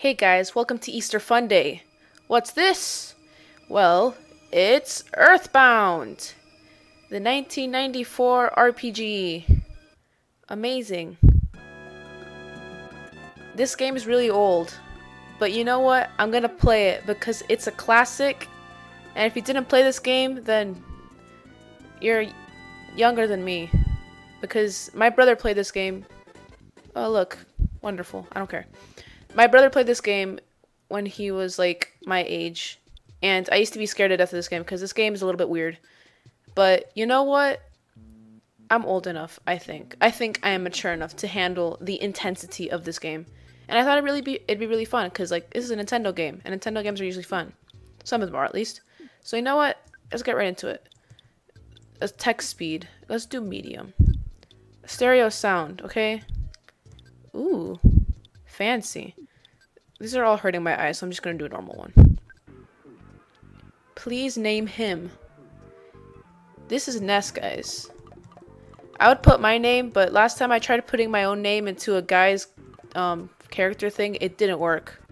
Hey guys, welcome to Easter Fun Day. What's this? Well, it's Earthbound, the 1994 RPG. Amazing. This game is really old, but you know what? I'm gonna play it because it's a classic, and if you didn't play this game, then you're younger than me. Because my brother played this game. Oh, look. Wonderful. I don't care. My brother played this game when he was like my age. And I used to be scared to death of this game because this game is a little bit weird. But you know what? I'm old enough, I think. I think I am mature enough to handle the intensity of this game. And I thought it'd really be it'd be really fun because like this is a Nintendo game, and Nintendo games are usually fun. Some of them are at least. So you know what? Let's get right into it. A text speed. Let's do medium. Stereo sound, okay? Ooh, fancy. These are all hurting my eyes, so I'm just gonna do a normal one. Please name him. This is Ness, guys. I would put my name, but last time I tried putting my own name into a guy's um, character thing, it didn't work.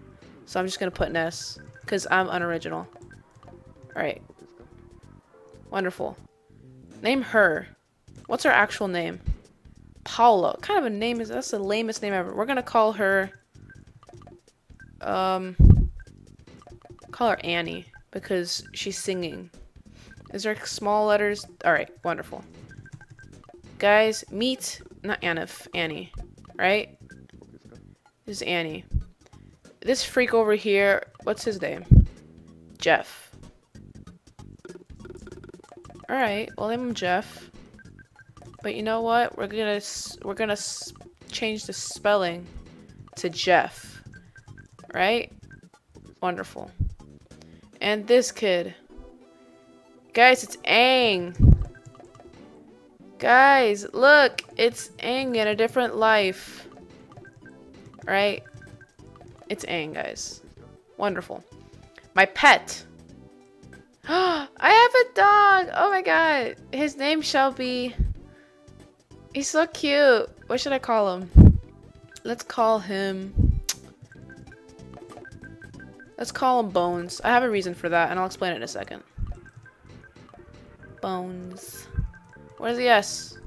So I'm just gonna put Ness, because I'm unoriginal. Alright. Wonderful. Name her. What's her actual name? Paula. What kind of a name is that's the lamest name ever. We're gonna call her um call her Annie because she's singing. Is there small letters? Alright, wonderful. Guys, meet not Anif, Annie. Right? This is Annie. This freak over here, what's his name? Jeff. Alright, well I'm Jeff. But you know what? We're gonna we're gonna change the spelling to Jeff, right? Wonderful. And this kid, guys, it's Aang. Guys, look, it's Aang in a different life, right? It's Aang, guys. Wonderful. My pet. I have a dog. Oh my god. His name shall be. He's so cute. What should I call him? Let's call him... Let's call him Bones. I have a reason for that, and I'll explain it in a second. Bones. Where's the S?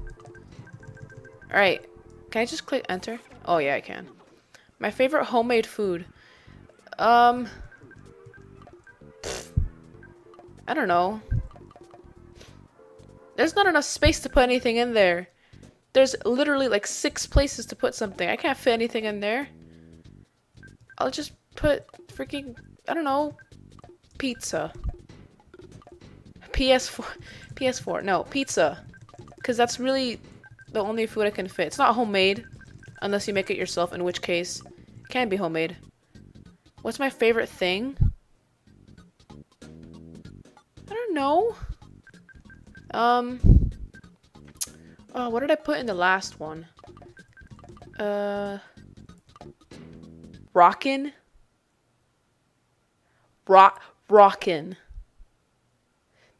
Alright. Can I just click enter? Oh, yeah, I can. My favorite homemade food. Um... I don't know. There's not enough space to put anything in there. There's literally like six places to put something. I can't fit anything in there. I'll just put freaking, I don't know, pizza. PS4, PS4, no, pizza. Because that's really the only food I can fit. It's not homemade, unless you make it yourself, in which case, can be homemade. What's my favorite thing? I don't know. Um... Oh, what did I put in the last one? Uh... Rockin'? Rock, rockin'.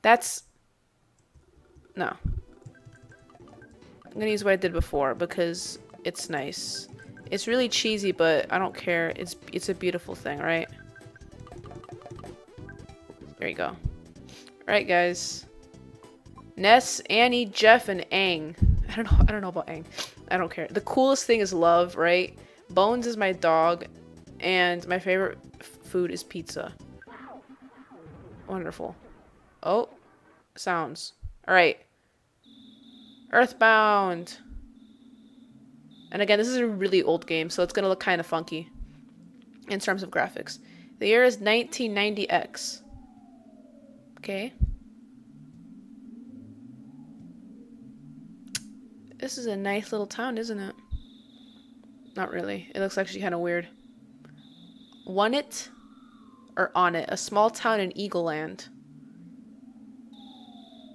That's... No. I'm gonna use what I did before because it's nice. It's really cheesy, but I don't care. It's it's a beautiful thing, right? There you go. Alright, guys. Ness, Annie, Jeff, and Aang. I don't know. I don't know about Aang. I don't care. The coolest thing is love, right? Bones is my dog, and my favorite food is pizza. Wonderful. Oh, sounds. All right. Earthbound. And again, this is a really old game, so it's gonna look kind of funky in terms of graphics. The year is 1990X. Okay. This is a nice little town, isn't it? Not really. It looks actually kind of weird. Onett or on it, a small town in Eagle Land.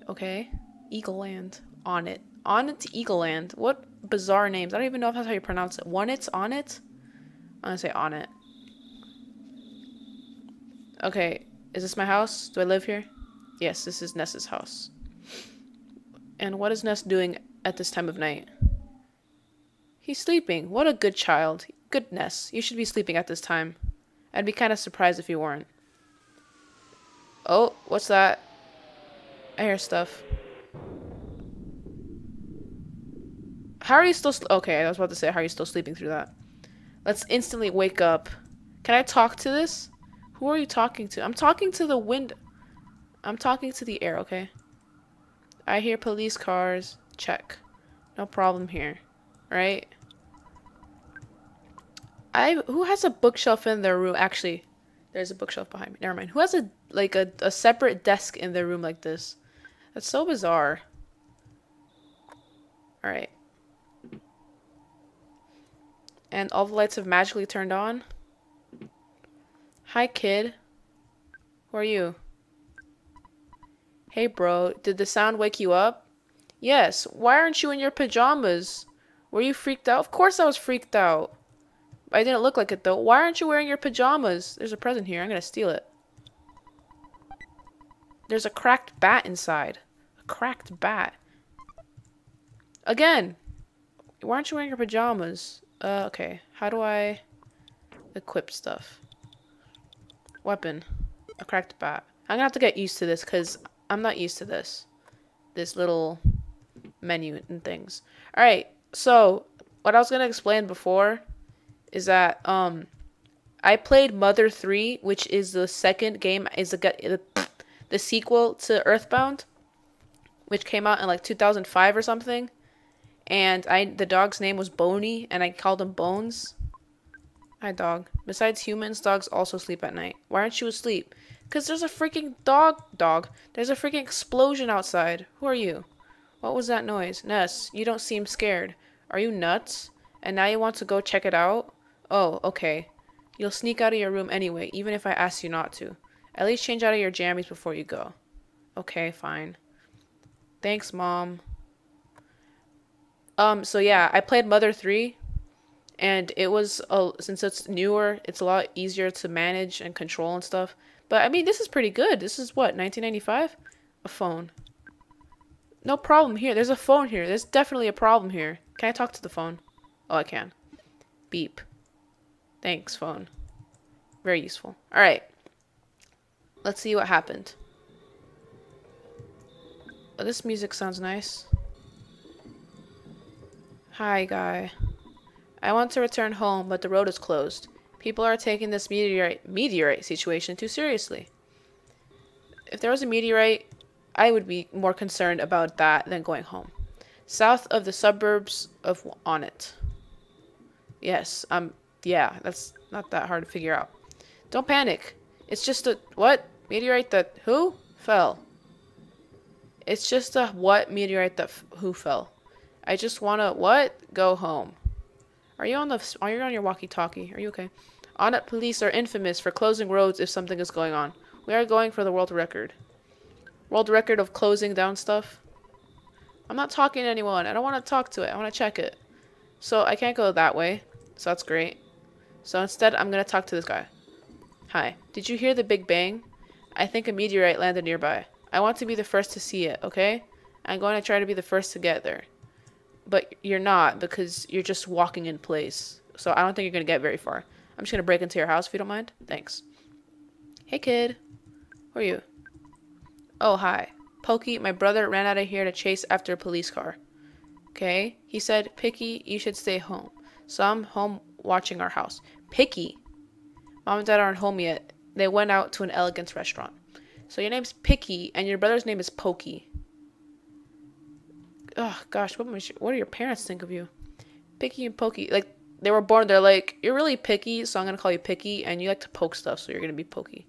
Okay, Eagle Land, on it, on it Eagle Land. What bizarre names? I don't even know if that's how you pronounce it. One it's on it. I'm gonna say on it. Okay, is this my house? Do I live here? Yes, this is Ness's house. And what is Ness doing at this time of night. He's sleeping. What a good child. Goodness, you should be sleeping at this time. I'd be kind of surprised if you weren't. Oh, what's that? I hear stuff. How are you still? okay, I was about to say, how are you still sleeping through that? Let's instantly wake up. Can I talk to this? Who are you talking to? I'm talking to the wind. I'm talking to the air, okay? I hear police cars. Check. No problem here. Right? I who has a bookshelf in their room? Actually, there's a bookshelf behind me. Never mind. Who has a like a, a separate desk in their room like this? That's so bizarre. Alright. And all the lights have magically turned on. Hi, kid. Who are you? Hey, bro. Did the sound wake you up? Yes. Why aren't you in your pajamas? Were you freaked out? Of course I was freaked out. I didn't look like it, though. Why aren't you wearing your pajamas? There's a present here. I'm to steal it. There's a cracked bat inside. A cracked bat. Again. Why aren't you wearing your pajamas? Uh, okay. How do I equip stuff? Weapon. A cracked bat. I'm gonna have to get used to this because I'm not used to this. This little menu and things. Alright, so what I was gonna explain before is that um I played Mother 3, which is the second game is the the, the sequel to Earthbound, which came out in like 2005 or something and I the dog's name was Boney, and I called him Bones. Hi, dog. Besides humans, dogs also sleep at night. Why aren't you asleep? Cause there's a freaking dog. Dog. There's a freaking explosion outside. Who are you? What was that noise? Ness, you don't seem scared. Are you nuts? And now you want to go check it out? Oh, okay. You'll sneak out of your room anyway, even if I ask you not to. At least change out of your jammies before you go. Okay, fine. Thanks, Mom. Um, so yeah, I played Mother 3 and it was a, since it's newer, it's a lot easier to manage and control and stuff. But I mean, this is pretty good. This is what, 1995? A phone. No problem here. There's a phone here. There's definitely a problem here. Can I talk to the phone? Oh, I can. Beep. Thanks, phone. Very useful. All right. Let's see what happened. Oh, this music sounds nice. Hi, guy. I want to return home, but the road is closed. People are taking this meteorite meteorite situation too seriously. If there was a meteorite, I would be more concerned about that than going home. South of the suburbs of Onett. Yes, um, yeah, that's not that hard to figure out. Don't panic. It's just a what meteorite that who fell. It's just a what meteorite that who fell. I just wanna what? Go home. Are you on the? Are you on your walkie-talkie? Are you okay? Onett police are infamous for closing roads if something is going on. We are going for the world record. World record of closing down stuff. I'm not talking to anyone. I don't want to talk to it. I want to check it. So I can't go that way. So that's great. So instead, I'm going to talk to this guy. Hi. Did you hear the Big Bang? I think a meteorite landed nearby. I want to be the first to see it, okay? I'm going to try to be the first to get there but you're not because you're just walking in place. So I don't think you're going to get very far. I'm just going to break into your house if you don't mind. Thanks. Hey, kid. Who are you? Oh, hi. Pokey, my brother ran out of here to chase after a police car. Okay? He said, Picky, you should stay home. So I'm home watching our house. Picky? Mom and dad aren't home yet. They went out to an elegance restaurant. So your name's Picky, and your brother's name is Pokey oh gosh, what what do your parents think of you? Picky and pokey. Like they were born, they're like, you're really picky, so I'm gonna call you picky, and you like to poke stuff, so you're gonna be pokey.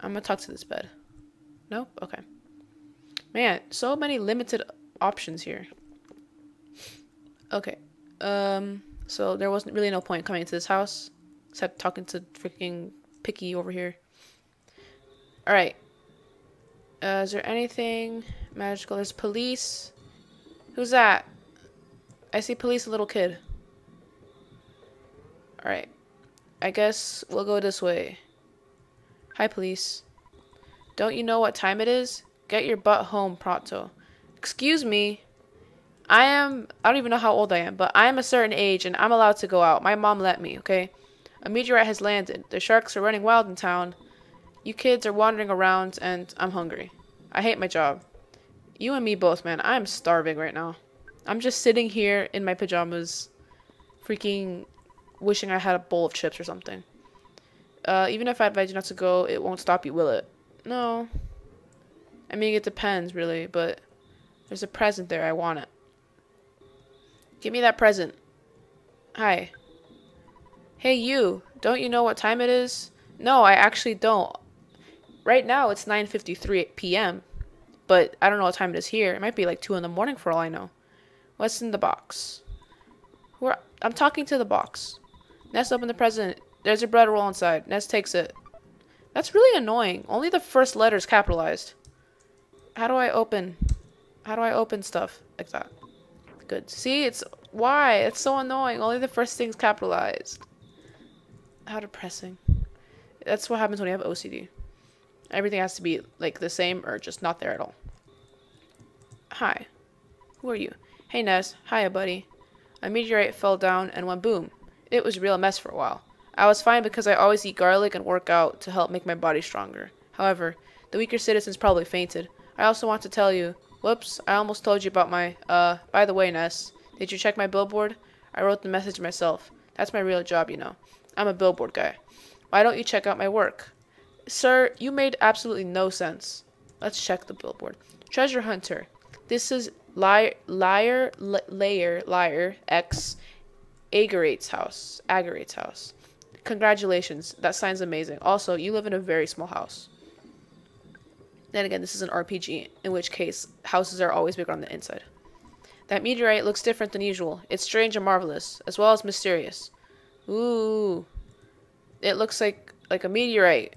I'm gonna talk to this bed. No? Okay. Man, so many limited options here. Okay. Um, so there wasn't really no point coming to this house, except talking to freaking picky over here. Alright. Uh, is there anything magical? There's police. Who's that? I see police, a little kid. Alright. I guess we'll go this way. Hi, police. Don't you know what time it is? Get your butt home pronto. Excuse me. I am, I don't even know how old I am, but I am a certain age and I'm allowed to go out. My mom let me, okay? A meteorite has landed. The sharks are running wild in town. You kids are wandering around, and I'm hungry. I hate my job. You and me both, man. I'm starving right now. I'm just sitting here in my pajamas, freaking wishing I had a bowl of chips or something. Uh, even if I advise you not to go, it won't stop you, will it? No. I mean, it depends, really, but there's a present there. I want it. Give me that present. Hi. Hey, you. Don't you know what time it is? No, I actually don't. Right now, it's 9.53 p.m., but I don't know what time it is here. It might be like 2 in the morning for all I know. What's in the box? Where I'm talking to the box. Ness open the present. There's a bread roll inside. Ness takes it. That's really annoying. Only the first letter is capitalized. How do I open? How do I open stuff like that? Good. See, it's why? It's so annoying. Only the first thing's capitalized. How depressing. That's what happens when you have OCD. Everything has to be like the same or just not there at all. Hi. Who are you? Hey Ness. Hiya, buddy. A meteorite fell down and went boom. It was a real mess for a while. I was fine because I always eat garlic and work out to help make my body stronger. However, the weaker citizens probably fainted. I also want to tell you, whoops, I almost told you about my, uh, by the way, Ness, did you check my billboard? I wrote the message myself. That's my real job, you know. I'm a billboard guy. Why don't you check out my work? Sir, you made absolutely no sense. Let's check the billboard. Treasure Hunter. This is liar, liar, layer, liar, X, Agerate's house. Agerate's house. Congratulations. That sign's amazing. Also, you live in a very small house. Then again, this is an RPG, in which case, houses are always bigger on the inside. That meteorite looks different than usual. It's strange and marvelous, as well as mysterious. Ooh. It looks like like a meteorite.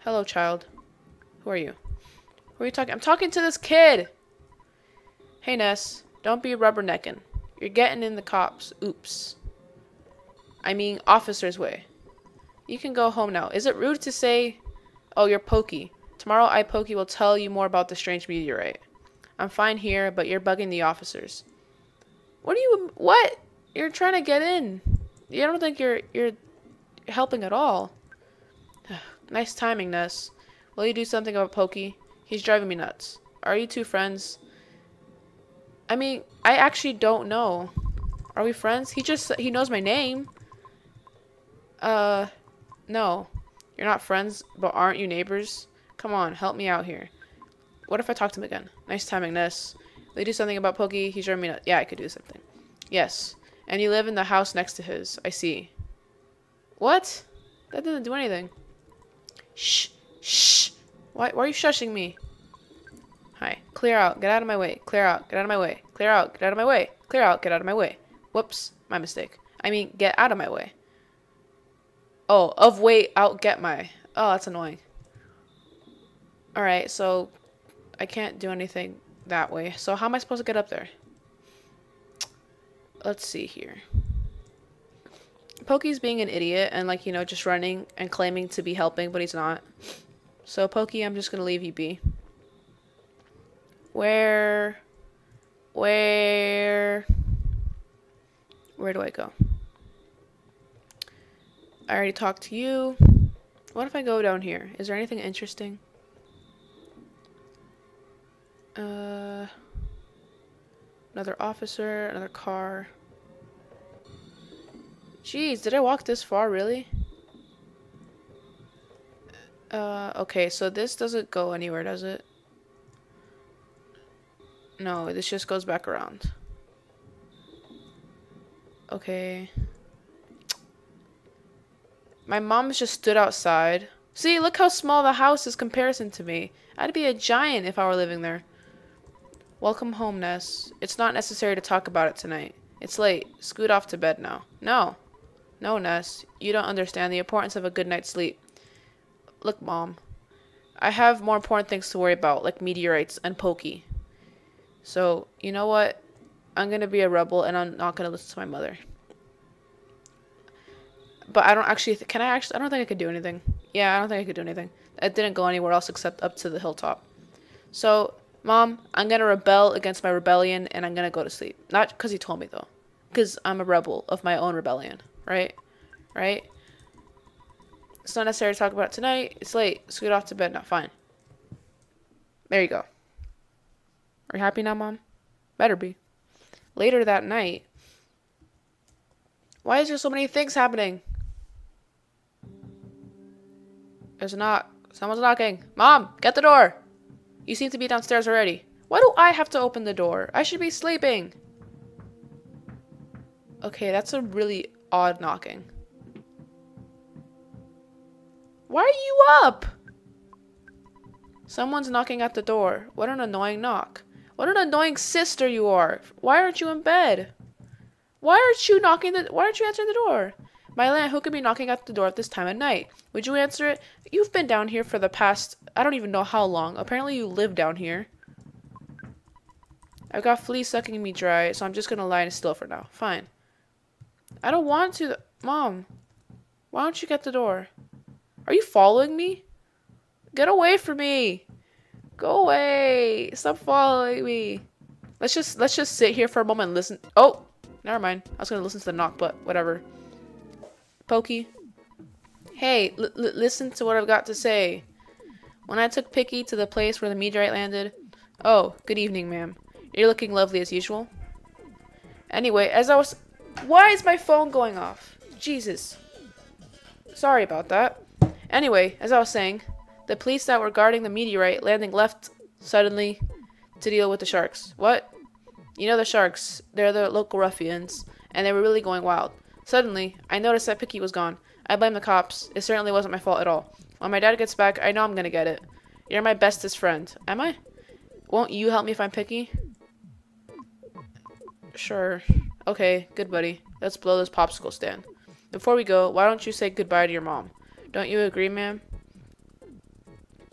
Hello, child. Who are you? Who are you talking? I'm talking to this kid. Hey, Ness. Don't be rubbernecking. You're getting in the cops. Oops. I mean, officer's way. You can go home now. Is it rude to say, oh, you're Pokey? Tomorrow, I Pokey will tell you more about the strange meteorite. I'm fine here, but you're bugging the officers. What are you? What? You're trying to get in. You don't think you're you're helping at all. nice timing, Ness. Will you do something about Pokey? He's driving me nuts. Are you two friends? I mean, I actually don't know. Are we friends? He just he knows my name. Uh, no. You're not friends, but aren't you neighbors? Come on, help me out here. What if I talk to him again? Nice timing, this. They do something about Pokey. He's driving me. Yeah, I could do something. Yes. And you live in the house next to his. I see. What? That didn't do anything. Shh. Shh. Why, why are you shushing me? Hi. Clear out. Get out of my way. Clear out. Get out of my way. Clear out. Get out of my way. Clear out. Get out of my way. Whoops. My mistake. I mean, get out of my way. Oh, of weight out get my. Oh, that's annoying. Alright, so I can't do anything that way. So how am I supposed to get up there? Let's see here. Pokey's being an idiot and like, you know, just running and claiming to be helping, but he's not. So Pokey, I'm just gonna leave you be. Where where where do I go? I already talked to you. What if I go down here? Is there anything interesting? Uh, another officer, another car. Jeez, did I walk this far, really? Uh, okay, so this doesn't go anywhere, does it? No, this just goes back around. Okay. My mom just stood outside. See, look how small the house is comparison to me. I'd be a giant if I were living there. Welcome home, Ness. It's not necessary to talk about it tonight. It's late. Scoot off to bed now. No. No, Ness. You don't understand the importance of a good night's sleep. Look, Mom. I have more important things to worry about, like meteorites and Pokey. So, you know what? I'm gonna be a rebel and I'm not gonna listen to my mother. But I don't actually. can I actually? I don't think I could do anything. Yeah, I don't think I could do anything. It didn't go anywhere else except up to the hilltop. So, Mom, I'm gonna rebel against my rebellion and I'm gonna go to sleep. Not because he told me though, because I'm a rebel of my own rebellion, right? right? It's not necessary to talk about tonight. It's late. Scoot off to bed now. Fine. There you go. Are you happy now, Mom? Better be. Later that night. Why is there so many things happening? There's a knock. Someone's knocking. Mom, get the door. You seem to be downstairs already. Why do I have to open the door? I should be sleeping. Okay, that's a really odd knocking. Why are you up? Someone's knocking at the door. What an annoying knock. What an annoying sister you are. Why aren't you in bed? Why aren't you knocking the why aren't you answering the door? Mylan, who could be knocking at the door at this time of night? Would you answer it? You've been down here for the past I don't even know how long. Apparently you live down here. I've got fleas sucking me dry, so I'm just gonna lie still for now. Fine. I don't want to. Mom, why don't you get the door? Are you following me? Get away from me. Go away. Stop following me. Let's just let's just sit here for a moment and listen. Oh, never mind. I was gonna listen to the knock, but whatever. Pokey. Hey, listen to what I've got to say. When I took Picky to the place where the meteorite landed. Oh, good evening, ma'am. You're looking lovely as usual. Anyway, as I was why is my phone going off? Jesus. Sorry about that. Anyway, as I was saying, the police that were guarding the meteorite landing left suddenly to deal with the sharks. What? You know the sharks. They're the local ruffians, and they were really going wild. Suddenly, I noticed that Picky was gone. I blame the cops. It certainly wasn't my fault at all. When my dad gets back, I know I'm gonna get it. You're my bestest friend. Am I? Won't you help me find Picky? Sure. Okay, good buddy. Let's blow this popsicle stand. Before we go, why don't you say goodbye to your mom? Don't you agree, ma'am?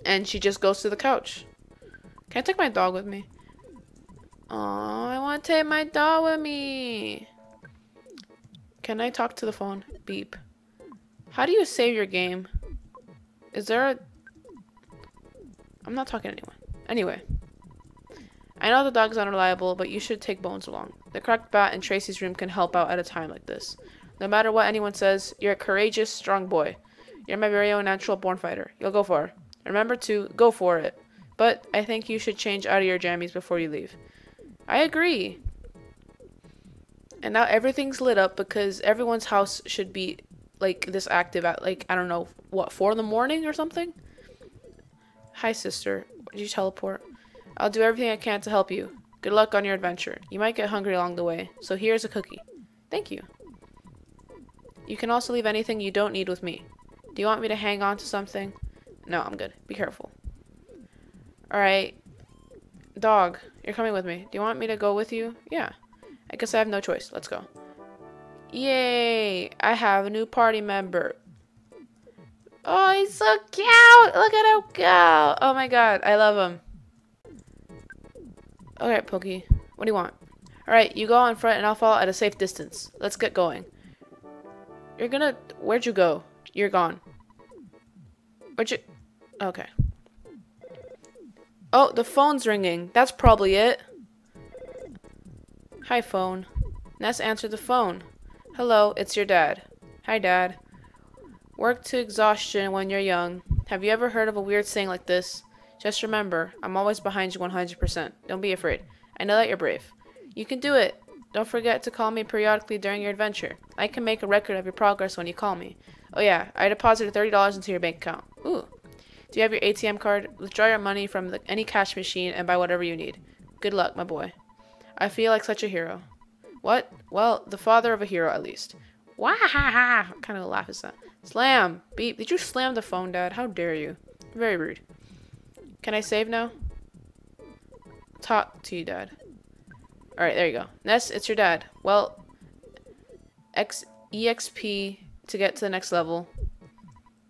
And she just goes to the couch. Can I take my dog with me? Oh, I want to take my dog with me. Can I talk to the phone? Beep. How do you save your game? Is there a... I'm not talking to anyone. Anyway. I know the dog's unreliable, but you should take Bones along. The cracked bat in Tracy's room can help out at a time like this. No matter what anyone says, you're a courageous, strong boy. You're my very own natural born fighter. You'll go far. Remember to go for it. But I think you should change out of your jammies before you leave. I agree. And now everything's lit up because everyone's house should be like this active at like I don't know what four in the morning or something. Hi, sister. Did you teleport? I'll do everything I can to help you. Good luck on your adventure. You might get hungry along the way, so here's a cookie. Thank you. You can also leave anything you don't need with me. Do you want me to hang on to something? No, I'm good. Be careful. Alright. Dog, you're coming with me. Do you want me to go with you? Yeah. I guess I have no choice. Let's go. Yay! I have a new party member. Oh, he's so cute! Look at him go! Oh my god, I love him. Alright, Pokey. What do you want? Alright, you go on front and I'll follow at a safe distance. Let's get going. You're gonna... Where'd you go? You're gone. Where'd you... Okay. Oh, the phone's ringing. That's probably it. Hi, phone. Ness answered the phone. Hello, it's your dad. Hi, Dad. Work to exhaustion when you're young. Have you ever heard of a weird saying like this? Just remember, I'm always behind you 100%. Don't be afraid. I know that you're brave. You can do it. Don't forget to call me periodically during your adventure. I can make a record of your progress when you call me. Oh yeah, I deposited $30 into your bank account. Ooh. Do you have your ATM card? Withdraw your money from the, any cash machine and buy whatever you need. Good luck, my boy. I feel like such a hero. What? Well, the father of a hero, at least. Wah ha ha! What kind of laugh is that? Slam! Beep. Did you slam the phone, Dad? How dare you? Very rude. Can I save now? Talk to you, Dad. Alright, there you go. Ness, it's your dad. Well, X EXP to get to the next level.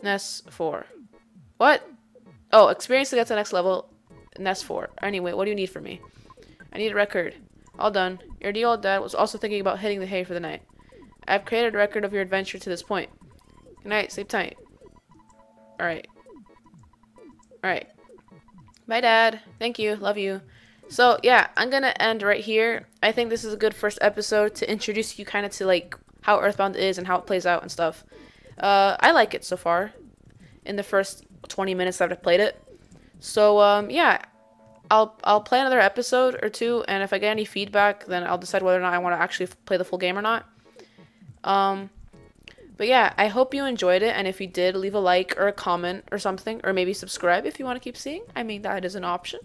Ness 4. What? Oh, experience to get to the next level. Ness 4. Anyway, what do you need from me? I need a record. All done. Your dear old dad was also thinking about hitting the hay for the night. I've created a record of your adventure to this point. Good night. Sleep tight. Alright. Alright. Bye, Dad. Thank you. Love you. So, yeah, I'm going to end right here. I think this is a good first episode to introduce you kind of to, like, how Earthbound is and how it plays out and stuff. Uh, I like it so far. In the first 20 minutes that I've played it. So um, yeah, I'll I'll play another episode or two, and if I get any feedback, then I'll decide whether or not I want to actually play the full game or not. Um, but yeah, I hope you enjoyed it, and if you did, leave a like or a comment or something, or maybe subscribe if you want to keep seeing. I mean, that is an option.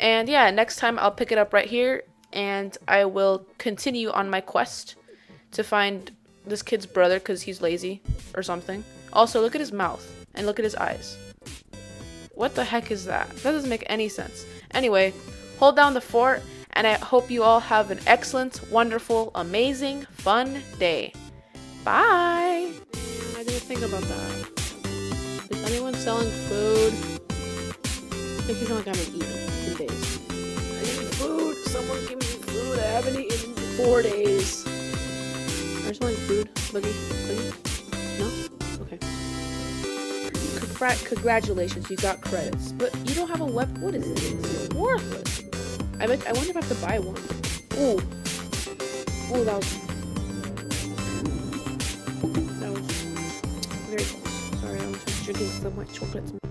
And yeah, next time I'll pick it up right here, and I will continue on my quest to find this kid's brother because he's lazy or something. Also, look at his mouth and look at his eyes. What the heck is that? That doesn't make any sense. Anyway, hold down the fort, and I hope you all have an excellent, wonderful, amazing, fun day. Bye! I didn't think about that. Is anyone selling food? Makes me feel like I haven't eaten in days. I need food! Someone give me food! I haven't eaten in four days. Are you selling food, Boogie? Boogie? Congra- congratulations, you got credits. But you don't have a weapon. What is this? Worthless. I bet. I wonder if I have to buy one. Ooh. Ooh, that was. That was very close. Sorry, I was just drinking so much chocolate.